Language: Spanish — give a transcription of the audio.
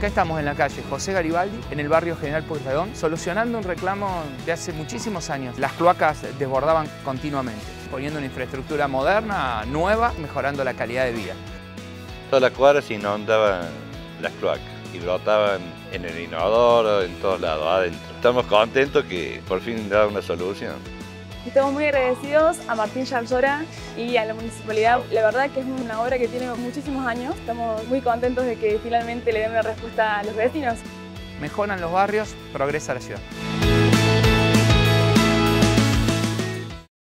Acá estamos en la calle José Garibaldi, en el barrio General Pueyrredón, solucionando un reclamo de hace muchísimos años. Las cloacas desbordaban continuamente, poniendo una infraestructura moderna, nueva, mejorando la calidad de vida. Todas las cuadras inundaban las cloacas y brotaban en el inodoro, en todos lados, adentro. Estamos contentos que por fin da una solución. Estamos muy agradecidos a Martín Yarzora y a la municipalidad. La verdad que es una obra que tiene muchísimos años. Estamos muy contentos de que finalmente le den una respuesta a los vecinos. Mejoran los barrios, progresa la ciudad.